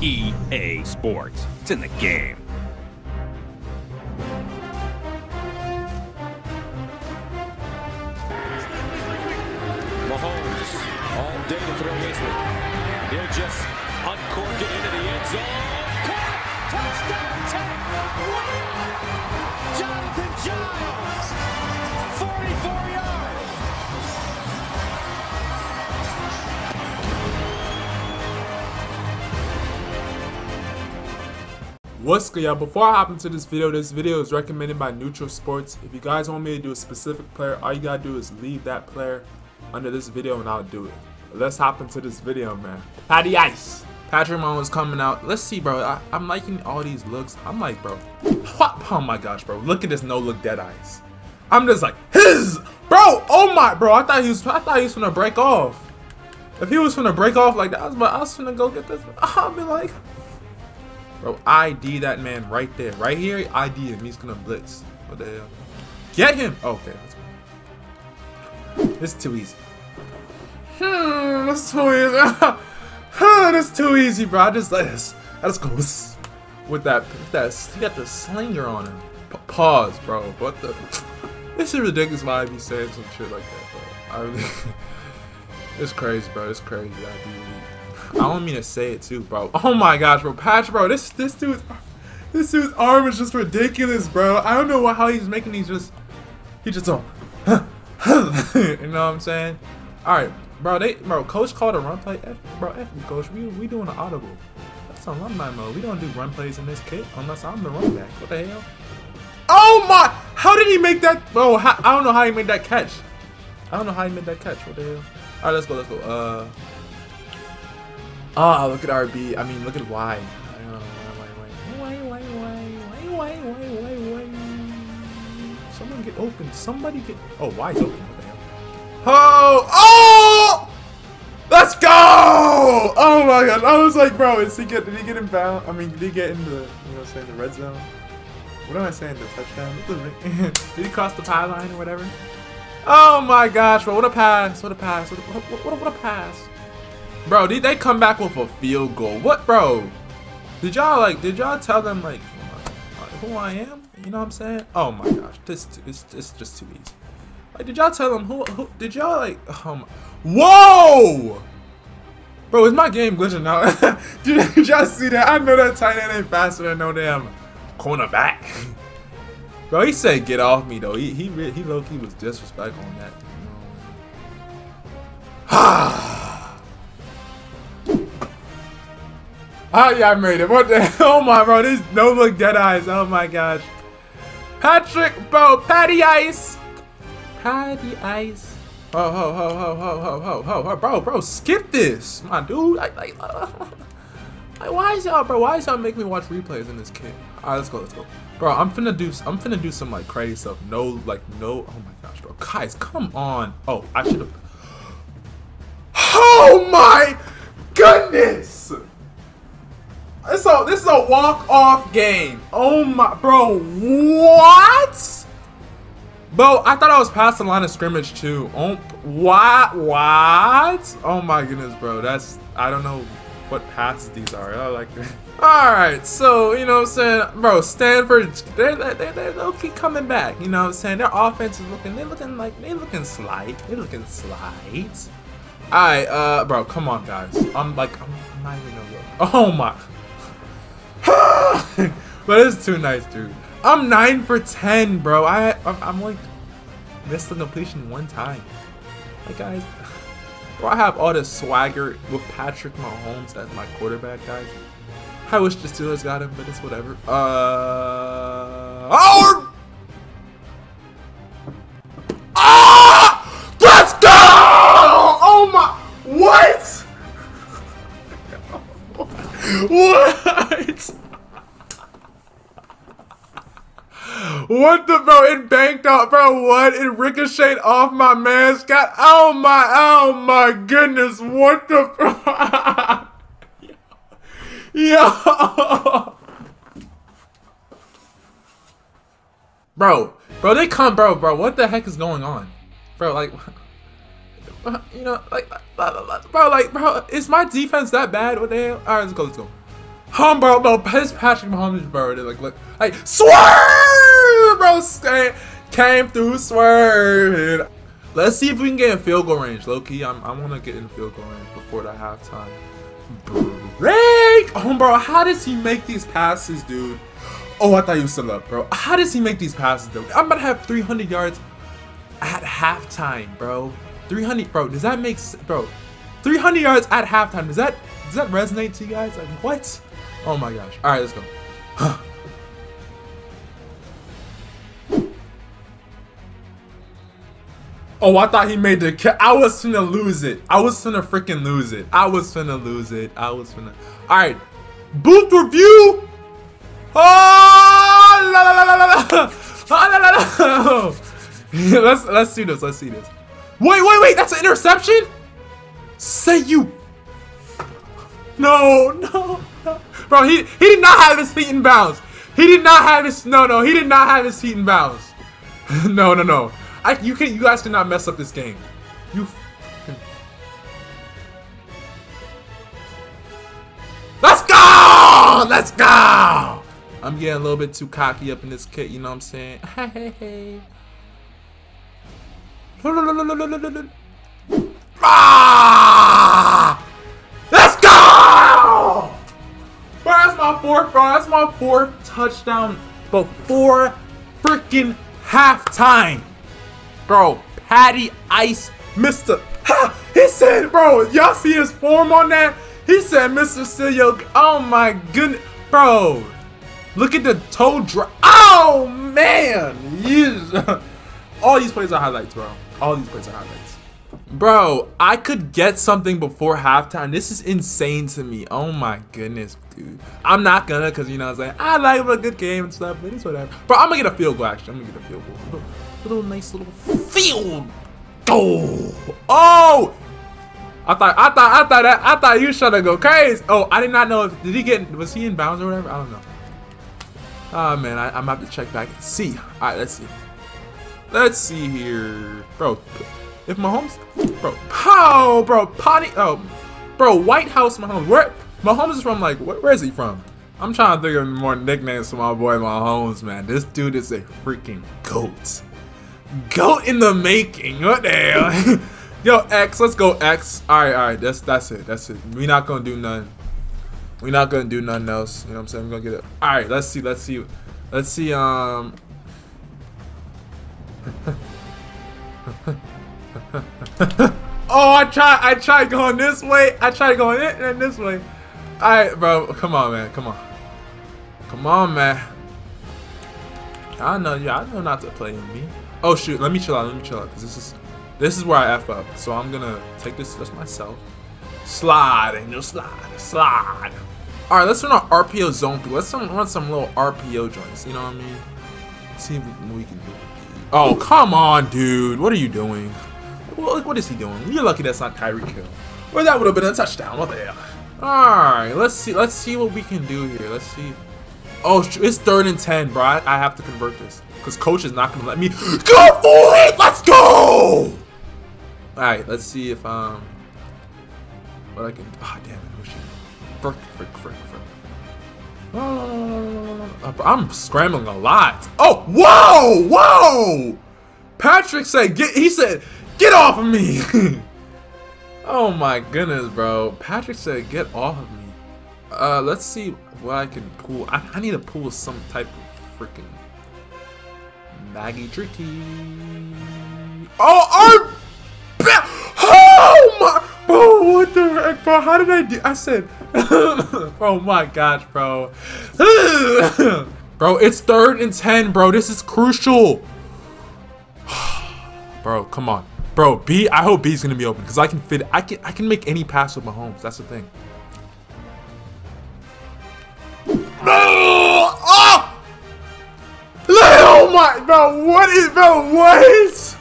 EA Sports. It's in the game. Mahomes all day to throw his one. He'll just uncork it into the end zone. Caught! Touchdown, Tech! Jonathan Giles! 44 yards! What's good y'all? Before I hop into this video, this video is recommended by Neutral Sports. If you guys want me to do a specific player, all you gotta do is leave that player under this video and I'll do it. Let's hop into this video, man. Patty Ice. Patrick Mahomes coming out. Let's see, bro. I, am liking all these looks. I'm like, bro. Oh my gosh, bro. Look at this no look dead eyes. I'm just like, his, bro. Oh my, bro. I thought he was. I thought he was gonna break off. If he was gonna break off like that, I was, I was gonna go get this. I'll be like. Bro, ID that man right there. Right here, ID him. He's gonna blitz. What the hell? Get him! Okay, let's go. This is too easy. Hmm, that's too easy. Hmm, that's too easy, bro. I just let us. I just go with that. With that. He got the slinger on him. Pa pause, bro. What the? This is ridiculous. Why I be saying some shit like that, bro. I really. it's crazy, bro. It's crazy. I do. I don't mean to say it too, bro. Oh my gosh, bro, Patch, bro, this this dude's this dude's arm is just ridiculous, bro. I don't know how he's making these just he just don't. you know what I'm saying? All right, bro. They bro, coach called a run play. F, bro, F coach. We we doing an audible. That's alumni mode. We don't do run plays in this kit unless I'm the run back. What the hell? Oh my! How did he make that? Bro, how, I don't know how he made that catch. I don't know how he made that catch. What the hell? All right, let's go. Let's go. Uh. Oh, look at RB. I mean, look at Y. Someone get open. Somebody get. Oh, Y's open. What the hell? Oh! Oh! Let's go! Oh my god! I was like, bro, is he get? Did he get in bound? I mean, did he get in the? You know, what I'm saying the red zone. What am I saying? The touchdown? did he cross the pylon or whatever? Oh my gosh, bro! What a pass! What a pass! What a, what, what, what a pass! Bro, did they come back with a field goal? What, bro? Did y'all like? Did y'all tell them like who I am? You know what I'm saying? Oh my gosh, this is this just too easy. Like, did y'all tell them who? Who did y'all like? Um, whoa! Bro, is my game glitching did, did y'all see that? I know that tight end ain't faster than no damn cornerback. Bro, he said get off me though. He he he low key was disrespectful on that. Ah. Oh yeah, I made it. What the? Oh my, bro, this no look dead eyes. Oh my gosh, Patrick, bro, Patty Ice, Patty Ice. Oh ho ho ho ho ho ho ho ho, bro, bro, skip this, my dude. Like like, uh, like why is y'all, bro? Why is y'all making me watch replays in this kit? All right, let's go, let's go, bro. I'm finna do, I'm finna do some like crazy stuff. No, like no. Oh my gosh, bro, guys, come on. Oh, I should have. Oh my goodness. This is a walk off game. Oh my, bro, what? Bro, I thought I was past the line of scrimmage too. Oh, what? What? Oh my goodness, bro. That's I don't know what passes these are. I like that. All right, so you know what I'm saying, bro. Stanford, they they they they'll keep coming back. You know what I'm saying? Their offense is looking, they're looking like they're looking slight. They're looking slight. All right, uh, bro, come on, guys. I'm like, I'm, I'm not even gonna look. Oh my. but it's too nice, dude. I'm 9 for 10, bro. I, I'm, I'm like, missed the completion one time. Like, guys, bro, I have all this swagger with Patrick Mahomes as my quarterback, guys. I wish the Steelers got him, but it's whatever. Uh, oh! Bro? It banked out, bro. What? It ricocheted off my mascot. Oh my, oh my goodness. What the? Yo. Bro, bro, they come, bro, bro. What the heck is going on, bro? Like, you know, like, bro, like, bro, is my defense that bad? What the hell? All right, let's go, let's go. Hum, bro, bro, his Patrick Mahomes, bro, like, look, like, swerve, came through swerve. Let's see if we can get in field goal range. Low key, I'm, I want to get in field goal range before the halftime break. Oh, bro, how does he make these passes, dude? Oh, I thought you still up, bro. How does he make these passes, dude? I'm about to have 300 yards at halftime, bro. 300, bro. Does that make, bro? 300 yards at halftime. Does that does that resonate to you guys? Like what? Oh my gosh. All right, let's go. Oh, I thought he made the. I was finna lose it. I was finna freaking lose it. I was finna lose it. I was finna. All right, booth review. Oh, la la la la la. Oh, la, la, la. let's let's see this. Let's see this. Wait, wait, wait. That's an interception. Say you. No, no, no. Bro, he, he did not have his feet in bounds. He did not have his, no, no, he did not have his feet in bounds. no, no, no. I, you can, you guys cannot mess up this game. You Let's go! Let's go! I'm getting a little bit too cocky up in this kit, you know what I'm saying? Hey, hey, hey. Ah! Let's go! That's my fourth, bro. That's my fourth touchdown before freaking halftime. Bro, Patty Ice, Mr. Ha! He said, bro, y'all see his form on that? He said, Mr. Silio, oh my goodness. Bro, look at the toe drop. Oh, man. All these plays are highlights, bro. All these plays are highlights. Bro, I could get something before halftime. This is insane to me. Oh my goodness, dude. I'm not gonna, cause you know what I'm saying. I like a good game and stuff, but it's whatever. Bro, I'm gonna get a field goal actually. I'm gonna get a field goal. Little, nice little field goal. Oh! I thought, I thought, I thought that, I thought you should have go crazy. Oh, I did not know if did he get was he in bounds or whatever? I don't know. Oh man, I, I'm about to check back and see. All right, let's see. Let's see here, bro. If Mahomes, bro, how, bro, Potty, oh, bro, White House Mahomes. Where Mahomes is from? Like, where, where is he from? I'm trying to think of more nicknames for my boy Mahomes, man. This dude is a freaking goat. Goat in the making. What the hell? Yo, X, let's go X. All right, all right, that's that's it, that's it. We not gonna do none. We not gonna do nothing else. You know what I'm saying? We're gonna get it. All right, let's see, let's see, let's see. Um. oh, I try. I tried going this way. I tried going it and this way. All right, bro. Come on, man. Come on. Come on, man. I know you. I know not to play in me. Oh shoot. Let me chill out. Let me chill out. Cause this is this is where I f up. So I'm gonna take this just myself. Slide, Angel. Slide. Slide. All right. Let's run our RPO zone. through. Let's run some little RPO joints. You know what I mean? Let's see what we can do. Oh, come on, dude. What are you doing? What, what is he doing? You're lucky that's not Tyreek Hill. Or that would have been a touchdown. What the hell? Alright, let's see. Let's see what we can do here. Let's see. Oh, it's third and ten, bro. I, I have to convert this. Because coach is not going to let me go for it. Let's go. Alright, let's see if, um, what I can, ah, oh, damn it. Frick, frick, frick, frick. Oh, I'm scrambling a lot. Oh, whoa, whoa. Patrick said, get, he said, Get off of me! oh my goodness, bro. Patrick said, get off of me. Uh, let's see what I can pull. I, I need to pull some type of freaking Maggie Tricky. Oh, I'm... Oh my... Bro, what the heck, bro? How did I do... I said... oh my gosh, bro. bro, it's third and 10, bro. This is crucial. bro, come on. Bro, B, I hope B's gonna be open because I can fit. I can I can make any pass with Mahomes. That's the thing. Oh! Oh my, bro, what is, bro, what?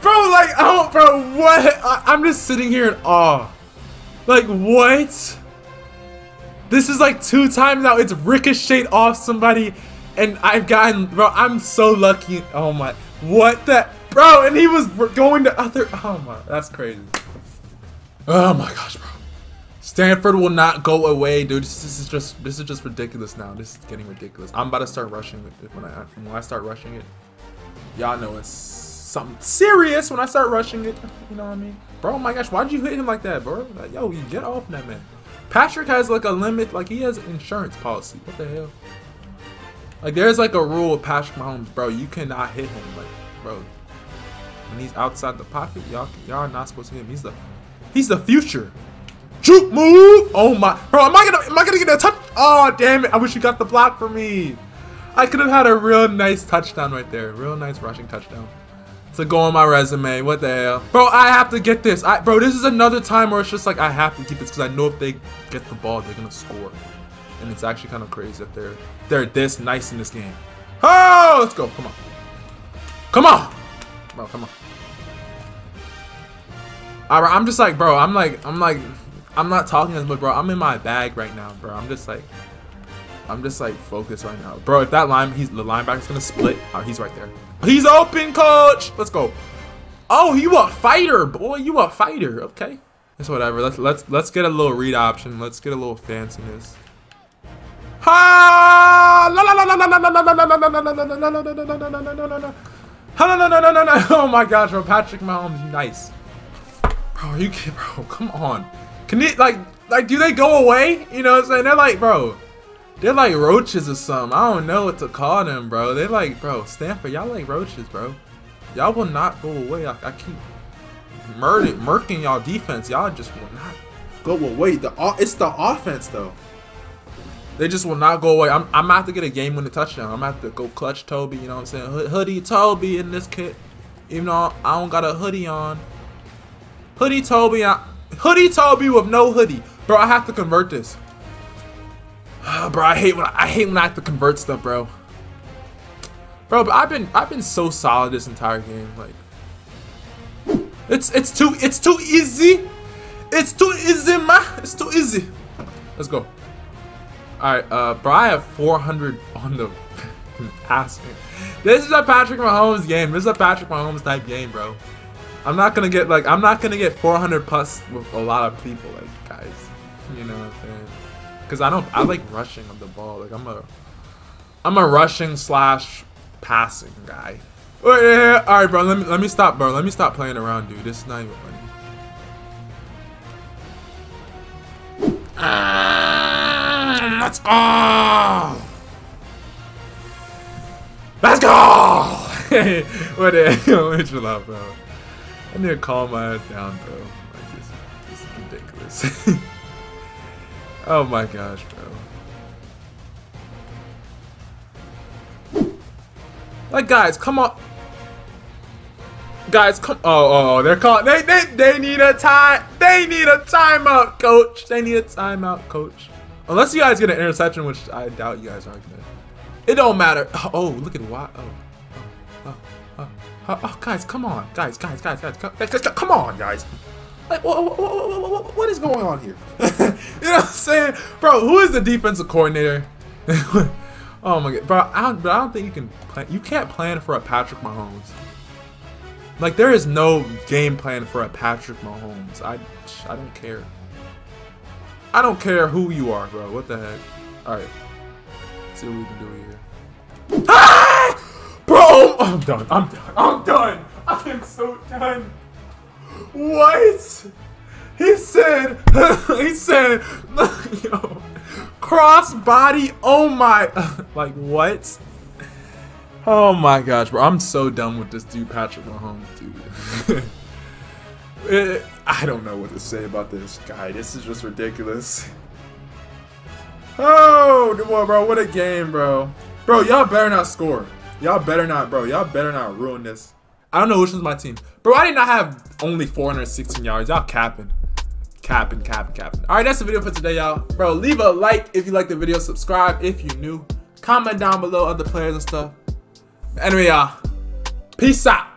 Bro, like, oh, bro, what? I, I'm just sitting here in awe. Like, what? This is like two times now. It's ricocheted off somebody, and I've gotten, bro, I'm so lucky. Oh my, what the? Bro, and he was going to other. Oh my, that's crazy. Oh my gosh, bro. Stanford will not go away, dude. This, is just this is just ridiculous now. This is getting ridiculous. I'm about to start rushing it when I when I start rushing it. Y'all know it's something serious when I start rushing it. You know what I mean? Bro, oh my gosh, why'd you hit him like that, bro? Like, yo, you get off that man. Patrick has like a limit, like he has an insurance policy. What the hell? Like there's like a rule with Patrick Mahomes, bro. You cannot hit him, like, bro. When he's outside the pocket, y'all y'all not supposed to hit him. He's the he's the future. Juke move! Oh my bro, am I gonna am I gonna get a touch? Oh damn it, I wish you got the block for me. I could have had a real nice touchdown right there. Real nice rushing touchdown. To go on my resume. What the hell? Bro, I have to get this. I bro, this is another time where it's just like I have to keep this because I know if they get the ball, they're gonna score. And it's actually kind of crazy that they're they're this nice in this game. Oh, let's go. Come on. Come on. Bro, come on. Alright, I'm just like, bro, I'm like, I'm like, I'm not talking as much, bro. I'm in my bag right now, bro. I'm just like, I'm just like focused right now, bro. If that line, he's the linebacker's gonna split. Oh, he's right there. He's open, coach. Let's go. Oh, you a fighter, boy. You a fighter. Okay. It's whatever. Let's let's let's get a little read option. Let's get a little fanciness. Ha! Oh my gosh, bro. Patrick Mahomes, nice. Bro, are you kidding, bro? Come on. Can it, like, like, do they go away? You know what I'm saying? They're like, bro, they're like roaches or something. I don't know what to call them, bro. They're like, bro, Stanford, y'all like roaches, bro. Y'all will not go away. I, I keep murder, murking y'all defense. Y'all just will not go away. The It's the offense, though. They just will not go away. I'm, I'm about to get a game winning touchdown. I'm about to go clutch Toby, you know what I'm saying? hoodie Toby in this kit. Even though I don't got a hoodie on. Hoodie Toby. I, hoodie Toby with no hoodie. Bro, I have to convert this. bro, I hate when I, I hate when I have to convert stuff, bro. Bro, but I've been I've been so solid this entire game. Like it's it's too it's too easy. It's too easy, man. It's too easy. Let's go. Alright, uh, bro, I have 400 on the passing. This is a Patrick Mahomes game. This is a Patrick Mahomes type game, bro. I'm not gonna get, like, I'm not gonna get 400 plus with a lot of people, like, guys. You know what I'm saying? Because I don't, I like rushing on the ball. Like, I'm a, I'm a rushing slash passing guy. Oh yeah! Alright, bro, let me, let me stop, bro. Let me stop playing around, dude. This is not even funny. Ah, let's go! Let's go! what the hell? Out, bro. I need to calm my ass down, bro. Like, this, this is ridiculous. oh my gosh, bro. Like, guys, come on. Guys, come. Oh, oh, oh, they're calling. They, they, they need a time. They need a timeout, coach. They need a timeout, coach. Unless you guys get an interception, which I doubt you guys are gonna. It don't matter. Oh, look at. Oh, oh, oh, oh, guys, come on, guys, guys, guys, guys, guys, guys, guys come on, guys. Like, what, what, what, what is going on here? you know what I'm saying, bro? Who is the defensive coordinator? oh my god, bro! I don't, but I don't think you can plan. You can't plan for a Patrick Mahomes. Like, there is no game plan for a Patrick Mahomes. I, I don't care. I don't care who you are, bro. What the heck? Alright. See what we can do here. Ah! I'm done. I'm done. I'm done. I am so done. What? He said, he said, yo, cross body. Oh my, like what? Oh my gosh, bro. I'm so done with this dude, Patrick Mahomes, dude. it, eh, I don't know what to say about this guy. This is just ridiculous. Oh, bro, what a game, bro. Bro, y'all better not score. Y'all better not, bro. Y'all better not ruin this. I don't know which one's my team. Bro, I did not have only 416 yards. Y'all capping. Capping, capping, capping. All right, that's the video for today, y'all. Bro, leave a like if you like the video. Subscribe if you're new. Comment down below other players and stuff. Anyway, y'all. Peace out.